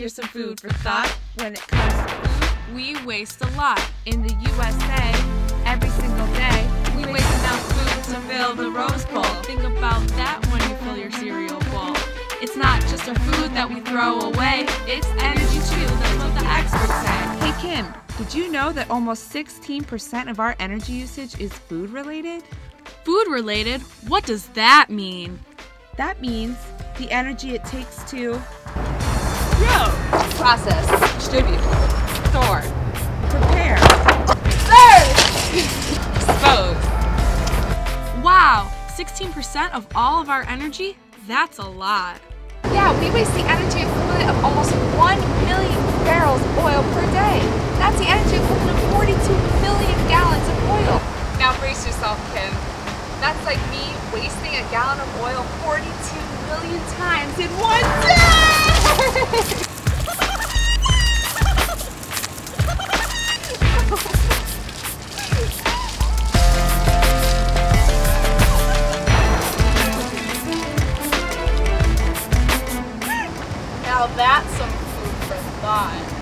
here's some food for thought. When it comes to food, we waste a lot. In the USA, every single day, we waste enough food to fill the Rose Bowl. Think about that when you fill your cereal bowl. It's not just our food that we throw away, it's energy too, that's what the experts say. Hey Kim, did you know that almost 16% of our energy usage is food related? Food related? What does that mean? That means the energy it takes to Process. Distribute. Store. prepare. Serve. Expose. Wow, 16% of all of our energy? That's a lot. Yeah, we waste the energy equivalent of almost 1 million barrels of oil per day. That's the energy equivalent of 42 million gallons of oil. Now brace yourself, Kim. That's like me wasting a gallon of oil 42 million times in one day! That's some food for thought.